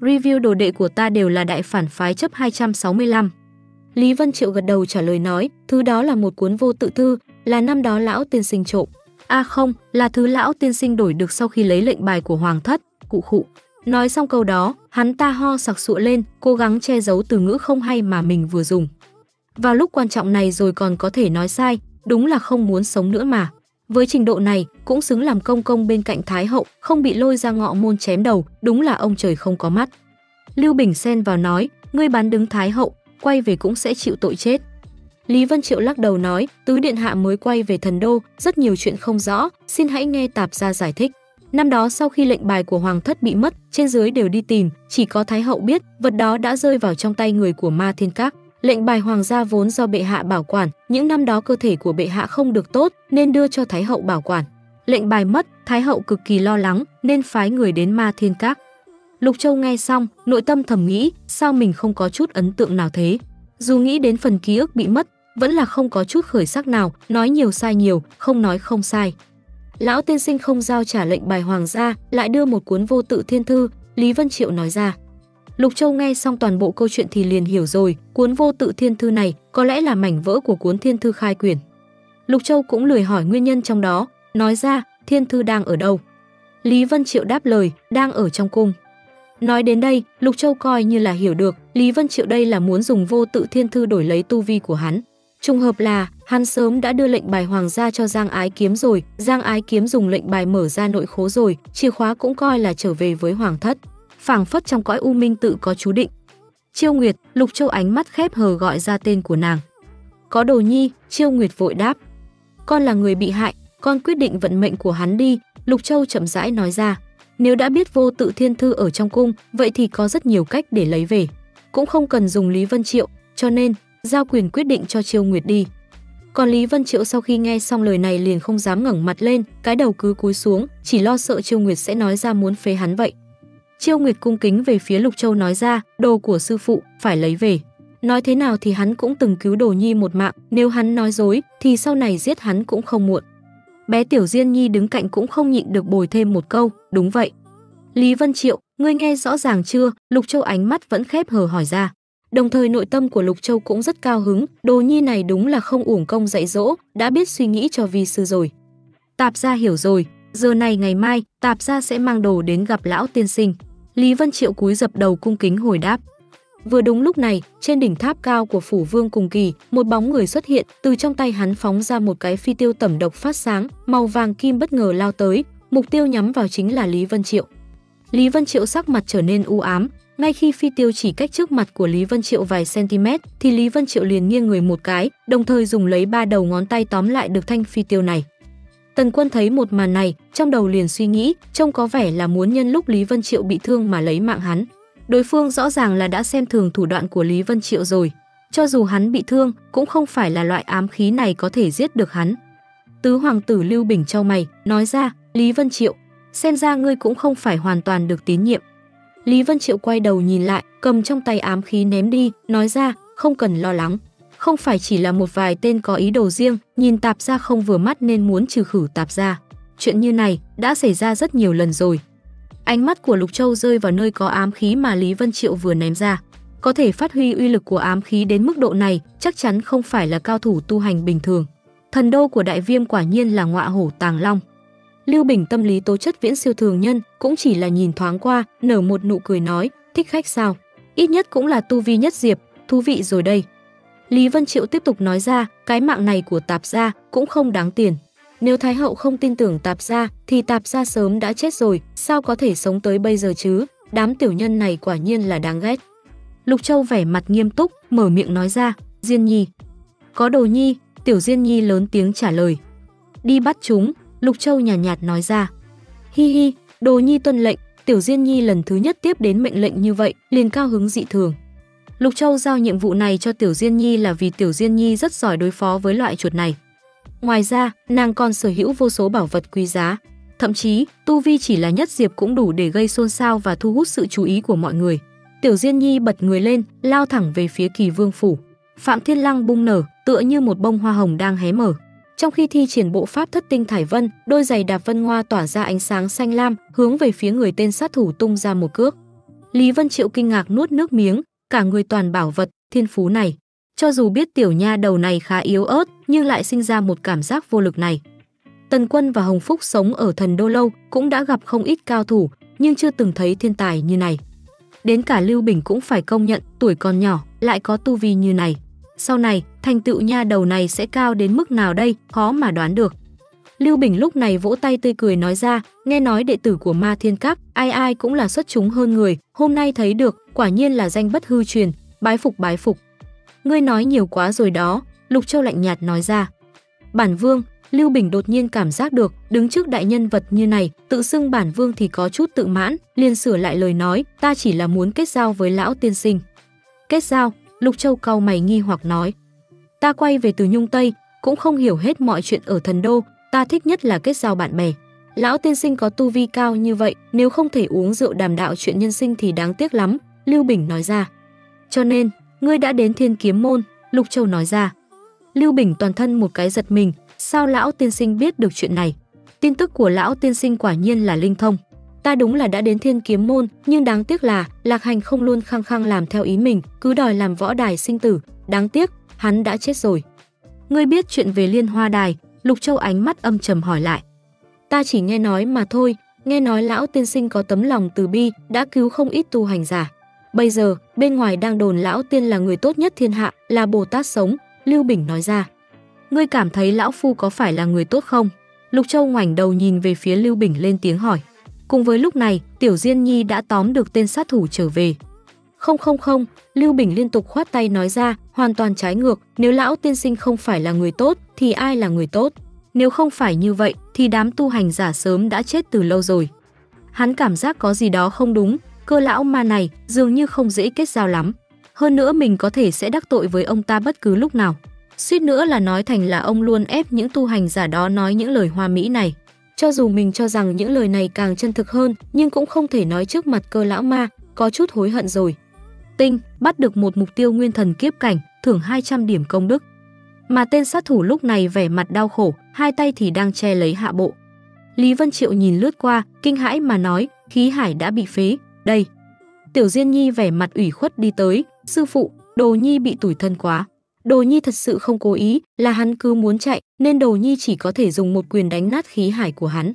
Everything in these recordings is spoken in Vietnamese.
review đồ đệ của ta đều là đại phản phái chấp 265. Lý Vân Triệu gật đầu trả lời nói, thứ đó là một cuốn vô tự thư, là năm đó lão tiên sinh trộm. A à không, là thứ lão tiên sinh đổi được sau khi lấy lệnh bài của hoàng thất, cụ khụ. Nói xong câu đó, hắn ta ho sặc sụa lên, cố gắng che giấu từ ngữ không hay mà mình vừa dùng. Vào lúc quan trọng này rồi còn có thể nói sai, đúng là không muốn sống nữa mà. Với trình độ này, cũng xứng làm công công bên cạnh Thái hậu, không bị lôi ra ngọ môn chém đầu, đúng là ông trời không có mắt. Lưu Bình xen vào nói, ngươi bán đứng Thái hậu, quay về cũng sẽ chịu tội chết. Lý Vân Triệu lắc đầu nói, tứ điện hạ mới quay về thần đô, rất nhiều chuyện không rõ, xin hãy nghe tạp gia giải thích. Năm đó sau khi lệnh bài của hoàng thất bị mất, trên dưới đều đi tìm, chỉ có Thái hậu biết vật đó đã rơi vào trong tay người của Ma Thiên Các. Lệnh bài hoàng gia vốn do bệ hạ bảo quản, những năm đó cơ thể của bệ hạ không được tốt nên đưa cho Thái hậu bảo quản. Lệnh bài mất, Thái hậu cực kỳ lo lắng nên phái người đến Ma Thiên Các. Lục Châu nghe xong, nội tâm thầm nghĩ, sao mình không có chút ấn tượng nào thế? Dù nghĩ đến phần ký ức bị mất, vẫn là không có chút khởi sắc nào, nói nhiều sai nhiều, không nói không sai. Lão tiên sinh không giao trả lệnh bài hoàng gia, lại đưa một cuốn vô tự thiên thư, Lý Vân Triệu nói ra. Lục Châu nghe xong toàn bộ câu chuyện thì liền hiểu rồi, cuốn vô tự thiên thư này có lẽ là mảnh vỡ của cuốn thiên thư khai quyển. Lục Châu cũng lười hỏi nguyên nhân trong đó, nói ra, thiên thư đang ở đâu? Lý Vân Triệu đáp lời, đang ở trong cung. Nói đến đây, Lục Châu coi như là hiểu được, Lý Vân Triệu đây là muốn dùng vô tự thiên thư đổi lấy tu vi của hắn. Trùng hợp là, hắn sớm đã đưa lệnh bài hoàng gia cho Giang Ái Kiếm rồi, Giang Ái Kiếm dùng lệnh bài mở ra nội khố rồi, chìa khóa cũng coi là trở về với hoàng thất phảng phất trong cõi u minh tự có chú định. Chiêu Nguyệt, Lục Châu ánh mắt khép hờ gọi ra tên của nàng. Có đồ nhi, Chiêu Nguyệt vội đáp. Con là người bị hại, con quyết định vận mệnh của hắn đi, Lục Châu chậm rãi nói ra. Nếu đã biết vô tự thiên thư ở trong cung, vậy thì có rất nhiều cách để lấy về. Cũng không cần dùng Lý Vân Triệu, cho nên giao quyền quyết định cho Chiêu Nguyệt đi. Còn Lý Vân Triệu sau khi nghe xong lời này liền không dám ngẩng mặt lên, cái đầu cứ cúi xuống, chỉ lo sợ Chiêu Nguyệt sẽ nói ra muốn phế hắn vậy. Chiêu Nguyệt cung kính về phía Lục Châu nói ra, đồ của sư phụ, phải lấy về. Nói thế nào thì hắn cũng từng cứu đồ nhi một mạng, nếu hắn nói dối thì sau này giết hắn cũng không muộn. Bé Tiểu Diên Nhi đứng cạnh cũng không nhịn được bồi thêm một câu, đúng vậy. Lý Vân Triệu, ngươi nghe rõ ràng chưa? Lục Châu ánh mắt vẫn khép hờ hỏi ra. Đồng thời nội tâm của Lục Châu cũng rất cao hứng, đồ nhi này đúng là không uổng công dạy dỗ, đã biết suy nghĩ cho vi sư rồi. Tạp gia hiểu rồi, giờ này ngày mai, tạp gia sẽ mang đồ đến gặp lão tiên sinh. Lý Vân Triệu cúi dập đầu cung kính hồi đáp. Vừa đúng lúc này, trên đỉnh tháp cao của phủ vương cùng kỳ, một bóng người xuất hiện, từ trong tay hắn phóng ra một cái phi tiêu tẩm độc phát sáng, màu vàng kim bất ngờ lao tới, mục tiêu nhắm vào chính là Lý Vân Triệu. Lý Vân Triệu sắc mặt trở nên u ám, ngay khi phi tiêu chỉ cách trước mặt của Lý Vân Triệu vài cm, thì Lý Vân Triệu liền nghiêng người một cái, đồng thời dùng lấy ba đầu ngón tay tóm lại được thanh phi tiêu này. Tần Quân thấy một màn này, trong đầu liền suy nghĩ, trông có vẻ là muốn nhân lúc Lý Vân Triệu bị thương mà lấy mạng hắn. Đối phương rõ ràng là đã xem thường thủ đoạn của Lý Vân Triệu rồi. Cho dù hắn bị thương, cũng không phải là loại ám khí này có thể giết được hắn. Tứ hoàng tử Lưu Bình trao mày, nói ra, Lý Vân Triệu, xem ra ngươi cũng không phải hoàn toàn được tín nhiệm. Lý Vân Triệu quay đầu nhìn lại, cầm trong tay ám khí ném đi, nói ra, không cần lo lắng. Không phải chỉ là một vài tên có ý đồ riêng, nhìn tạp ra không vừa mắt nên muốn trừ khử tạp ra. Chuyện như này đã xảy ra rất nhiều lần rồi. Ánh mắt của Lục Châu rơi vào nơi có ám khí mà Lý Vân Triệu vừa ném ra. Có thể phát huy uy lực của ám khí đến mức độ này, chắc chắn không phải là cao thủ tu hành bình thường. Thần đô của đại viêm quả nhiên là ngọa hổ tàng long. Lưu Bình tâm lý tố chất viễn siêu thường nhân, cũng chỉ là nhìn thoáng qua, nở một nụ cười nói, thích khách sao? Ít nhất cũng là tu vi nhất diệp, thú vị rồi đây. Lý Vân Triệu tiếp tục nói ra, cái mạng này của tạp gia cũng không đáng tiền. Nếu Thái Hậu không tin tưởng tạp gia, thì tạp gia sớm đã chết rồi, sao có thể sống tới bây giờ chứ? Đám tiểu nhân này quả nhiên là đáng ghét. Lục Châu vẻ mặt nghiêm túc, mở miệng nói ra, Diên Nhi. Có đồ nhi, tiểu Diên Nhi lớn tiếng trả lời. Đi bắt chúng, Lục Châu nhàn nhạt, nhạt nói ra. Hi hi, đồ nhi tuân lệnh, tiểu Diên Nhi lần thứ nhất tiếp đến mệnh lệnh như vậy, liền cao hứng dị thường. Lục Châu giao nhiệm vụ này cho Tiểu Diên Nhi là vì Tiểu Diên Nhi rất giỏi đối phó với loại chuột này. Ngoài ra, nàng còn sở hữu vô số bảo vật quý giá. Thậm chí, tu vi chỉ là nhất diệp cũng đủ để gây xôn xao và thu hút sự chú ý của mọi người. Tiểu Diên Nhi bật người lên, lao thẳng về phía Kỳ Vương phủ. Phạm Thiên Lăng bung nở, tựa như một bông hoa hồng đang hé mở. Trong khi thi triển bộ pháp thất tinh thải vân, đôi giày đạp vân hoa tỏa ra ánh sáng xanh lam, hướng về phía người tên sát thủ tung ra một cước. Lý Vân Triệu kinh ngạc nuốt nước miếng, cả người toàn bảo vật, thiên phú này. Cho dù biết tiểu nha đầu này khá yếu ớt, nhưng lại sinh ra một cảm giác vô lực này. Tần Quân và Hồng Phúc sống ở thần đô lâu, cũng đã gặp không ít cao thủ, nhưng chưa từng thấy thiên tài như này. Đến cả Lưu Bình cũng phải công nhận, tuổi còn nhỏ, lại có tu vi như này. Sau này, thành tựu nha đầu này sẽ cao đến mức nào đây, khó mà đoán được. Lưu Bình lúc này vỗ tay tươi cười nói ra, nghe nói đệ tử của Ma Thiên Các, ai ai cũng là xuất chúng hơn người, hôm nay thấy được, quả nhiên là danh bất hư truyền, bái phục bái phục. Ngươi nói nhiều quá rồi đó, Lục Châu lạnh nhạt nói ra. Bản Vương, Lưu Bình đột nhiên cảm giác được, đứng trước đại nhân vật như này, tự xưng bản vương thì có chút tự mãn, liền sửa lại lời nói, ta chỉ là muốn kết giao với lão tiên sinh. Kết giao, Lục Châu cau mày nghi hoặc nói. Ta quay về từ Nhung Tây, cũng không hiểu hết mọi chuyện ở thần đô, ta thích nhất là kết giao bạn bè. Lão tiên sinh có tu vi cao như vậy, nếu không thể uống rượu đàm đạo chuyện nhân sinh thì đáng tiếc lắm, Lưu Bình nói ra. Cho nên, ngươi đã đến thiên kiếm môn, Lục Châu nói ra. Lưu Bình toàn thân một cái giật mình, sao lão tiên sinh biết được chuyện này? Tin tức của lão tiên sinh quả nhiên là linh thông. Ta đúng là đã đến thiên kiếm môn, nhưng đáng tiếc là Lạc Hành không luôn khăng khăng làm theo ý mình, cứ đòi làm võ đài sinh tử. Đáng tiếc, hắn đã chết rồi. Ngươi biết chuyện về liên hoa đài, Lục Châu ánh mắt âm trầm hỏi lại. Ta chỉ nghe nói mà thôi, nghe nói lão tiên sinh có tấm lòng từ bi, đã cứu không ít tu hành giả. Bây giờ, bên ngoài đang đồn lão tiên là người tốt nhất thiên hạ, là Bồ Tát sống, Lưu Bình nói ra. Ngươi cảm thấy lão phu có phải là người tốt không? Lục Châu ngoảnh đầu nhìn về phía Lưu Bình lên tiếng hỏi. Cùng với lúc này, Tiểu Diên Nhi đã tóm được tên sát thủ trở về. Không không không, Lưu Bình liên tục khoát tay nói ra, hoàn toàn trái ngược, nếu lão tiên sinh không phải là người tốt, thì ai là người tốt? Nếu không phải như vậy, thì đám tu hành giả sớm đã chết từ lâu rồi. Hắn cảm giác có gì đó không đúng, cơ lão ma này dường như không dễ kết giao lắm. Hơn nữa mình có thể sẽ đắc tội với ông ta bất cứ lúc nào. Suýt nữa là nói thành là ông luôn ép những tu hành giả đó nói những lời hoa mỹ này. Cho dù mình cho rằng những lời này càng chân thực hơn, nhưng cũng không thể nói trước mặt cơ lão ma, có chút hối hận rồi. Tinh bắt được một mục tiêu nguyên thần kiếp cảnh, thưởng 200 điểm công đức. Mà tên sát thủ lúc này vẻ mặt đau khổ, hai tay thì đang che lấy hạ bộ. Lý Vân Triệu nhìn lướt qua, kinh hãi mà nói, khí hải đã bị phế, đây. Tiểu Diên Nhi vẻ mặt ủy khuất đi tới, sư phụ, đồ nhi bị tủi thân quá. Đồ Nhi thật sự không cố ý, là hắn cứ muốn chạy, nên Đồ Nhi chỉ có thể dùng một quyền đánh nát khí hải của hắn.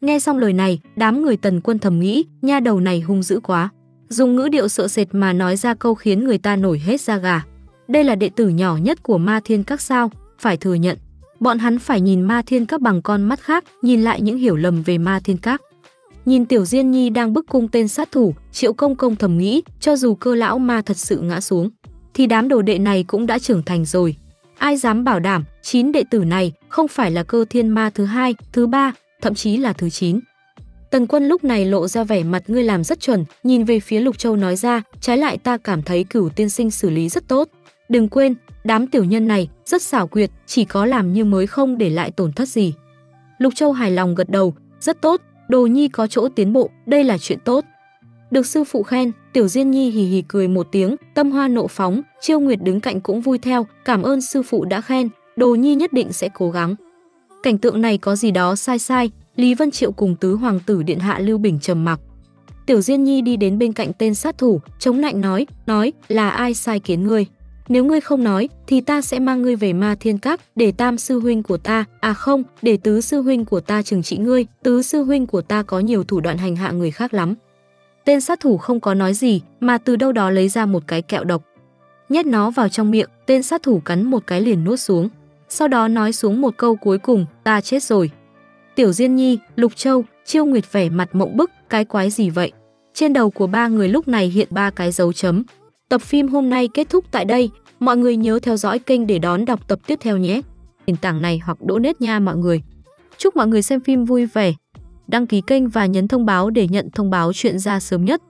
Nghe xong lời này, đám người tần quân thầm nghĩ, nha đầu này hung dữ quá. Dùng ngữ điệu sợ sệt mà nói ra câu khiến người ta nổi hết da gà. Đây là đệ tử nhỏ nhất của ma thiên các sao, phải thừa nhận. Bọn hắn phải nhìn ma thiên các bằng con mắt khác, nhìn lại những hiểu lầm về ma thiên các. Nhìn Tiểu Diên Nhi đang bức cung tên sát thủ, Triệu Công Công thầm nghĩ, cho dù cơ lão ma thật sự ngã xuống, thì đám đồ đệ này cũng đã trưởng thành rồi. Ai dám bảo đảm chín đệ tử này không phải là cơ thiên ma thứ hai, thứ ba, thậm chí là thứ 9. Tần quân lúc này lộ ra vẻ mặt ngươi làm rất chuẩn, nhìn về phía Lục Châu nói ra, trái lại ta cảm thấy cửu tiên sinh xử lý rất tốt. Đừng quên, đám tiểu nhân này rất xảo quyệt, chỉ có làm như mới không để lại tổn thất gì. Lục Châu hài lòng gật đầu, rất tốt, đồ nhi có chỗ tiến bộ, đây là chuyện tốt. Được sư phụ khen, Tiểu Diên Nhi hì hì cười một tiếng, tâm hoa nộ phóng, Chiêu Nguyệt đứng cạnh cũng vui theo, cảm ơn sư phụ đã khen, Đồ Nhi nhất định sẽ cố gắng. Cảnh tượng này có gì đó sai sai, Lý Vân Triệu cùng tứ hoàng tử điện hạ Lưu Bình trầm mặc. Tiểu Diên Nhi đi đến bên cạnh tên sát thủ, chống lạnh nói, nói là ai sai kiến ngươi. Nếu ngươi không nói, thì ta sẽ mang ngươi về ma thiên các, để tam sư huynh của ta, à không, để tứ sư huynh của ta trừng trị ngươi, tứ sư huynh của ta có nhiều thủ đoạn hành hạ người khác lắm. Tên sát thủ không có nói gì mà từ đâu đó lấy ra một cái kẹo độc. Nhét nó vào trong miệng, tên sát thủ cắn một cái liền nuốt xuống. Sau đó nói xuống một câu cuối cùng, ta chết rồi. Tiểu Diên Nhi, Lục Châu, Chiêu Nguyệt vẻ mặt mộng bức, cái quái gì vậy? Trên đầu của ba người lúc này hiện ba cái dấu chấm. Tập phim hôm nay kết thúc tại đây, mọi người nhớ theo dõi kênh để đón đọc tập tiếp theo nhé. Nền tảng này hoặc đỗ nết nha mọi người. Chúc mọi người xem phim vui vẻ, đăng ký kênh và nhấn thông báo để nhận thông báo chuyện ra sớm nhất.